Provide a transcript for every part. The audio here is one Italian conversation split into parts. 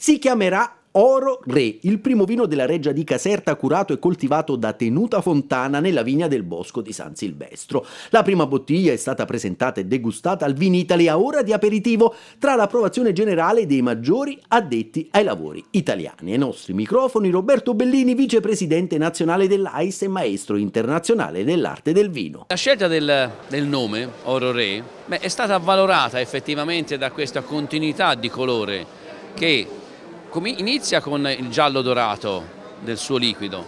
Si chiamerà Oro Re, il primo vino della reggia di Caserta curato e coltivato da Tenuta Fontana nella vigna del bosco di San Silvestro. La prima bottiglia è stata presentata e degustata al Vinitali a ora di aperitivo tra l'approvazione generale dei maggiori addetti ai lavori italiani. Ai nostri microfoni Roberto Bellini, vicepresidente nazionale dell'AIS e maestro internazionale dell'arte del vino. La scelta del, del nome, Oro Re, beh, è stata valorata effettivamente da questa continuità di colore che inizia con il giallo dorato del suo liquido,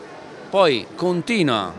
poi continua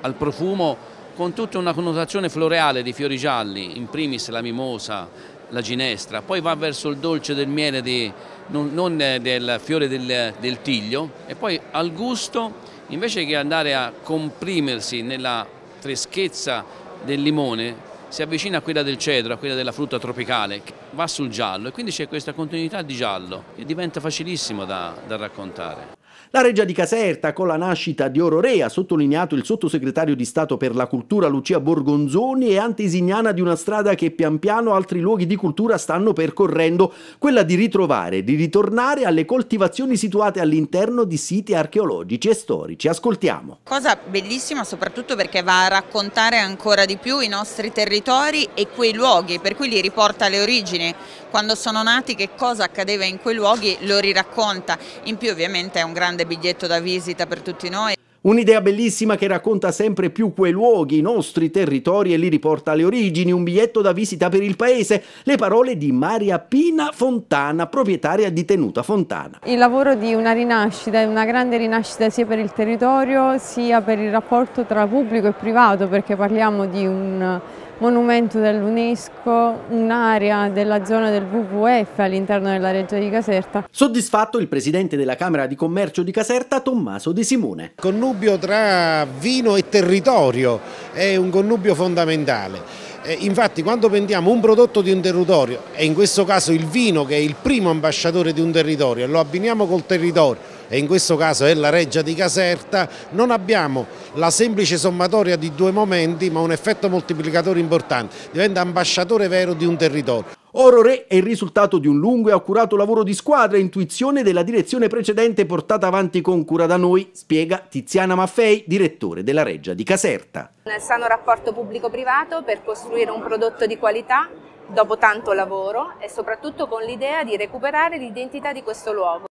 al profumo con tutta una connotazione floreale di fiori gialli, in primis la mimosa, la ginestra, poi va verso il dolce del miele, di, non, non, del fiore del, del tiglio e poi al gusto, invece che andare a comprimersi nella freschezza del limone, si avvicina a quella del cedro, a quella della frutta tropicale, va sul giallo e quindi c'è questa continuità di giallo che diventa facilissimo da, da raccontare. La Reggia di Caserta, con la nascita di Ororea, ha sottolineato il sottosegretario di Stato per la Cultura Lucia Borgonzoni, è antesignana di una strada che pian piano altri luoghi di cultura stanno percorrendo, quella di ritrovare, di ritornare alle coltivazioni situate all'interno di siti archeologici e storici. Ascoltiamo. Cosa bellissima soprattutto perché va a raccontare ancora di più i nostri territori e quei luoghi, per cui li riporta alle origini. Quando sono nati che cosa accadeva in quei luoghi lo riracconta. In più ovviamente è un grande grande biglietto da visita per tutti noi. Un'idea bellissima che racconta sempre più quei luoghi, i nostri territori e li riporta alle origini, un biglietto da visita per il paese, le parole di Maria Pina Fontana, proprietaria di Tenuta Fontana. Il lavoro di una rinascita, una grande rinascita sia per il territorio sia per il rapporto tra pubblico e privato perché parliamo di un monumento dell'UNESCO, un'area della zona del WWF all'interno della Reggia di Caserta. Soddisfatto il presidente della Camera di Commercio di Caserta, Tommaso De Simone. Il connubio tra vino e territorio è un connubio fondamentale. Eh, infatti quando vendiamo un prodotto di un territorio, e in questo caso il vino che è il primo ambasciatore di un territorio, e lo abbiniamo col territorio, e in questo caso è la Reggia di Caserta, non abbiamo la semplice sommatoria di due momenti ma un effetto moltiplicatore importante, diventa ambasciatore vero di un territorio. Oro Re è il risultato di un lungo e accurato lavoro di squadra e intuizione della direzione precedente portata avanti con cura da noi, spiega Tiziana Maffei, direttore della Reggia di Caserta. Nel sano rapporto pubblico-privato per costruire un prodotto di qualità dopo tanto lavoro e soprattutto con l'idea di recuperare l'identità di questo luogo.